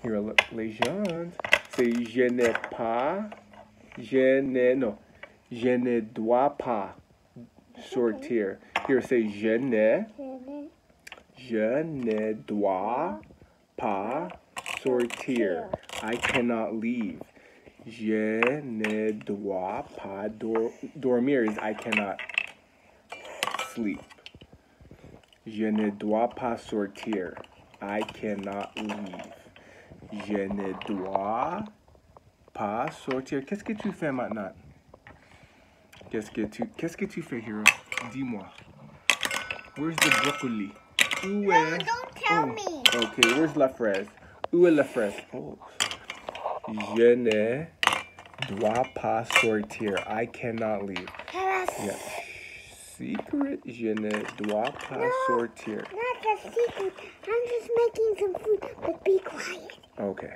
Here, look, légende. Say je n'ai pas, je n'ai, no, je ne dois pas sortir. Here, say je n'ai, je ne dois pas sortir. I cannot leave. Je ne dois pas dor dormir is I cannot sleep. Je ne dois pas sortir. I cannot leave. Je ne dois pas sortir. Qu'est-ce que tu fais maintenant? Qu'est-ce que tu, qu'est-ce que tu fais, Hiro? Dis-moi. Where's the broccoli? Où No, est... don't tell Oh, me. Okay, where's la fraise? Où est la fraise? Oh. Je ne dois pas sortir. I cannot leave. That's Yeah. Secret. Je ne dois pas No. sortir. not a secret. I'm just making some food, but be quiet. Okay.